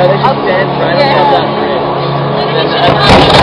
No, they just dance right on top of that bridge.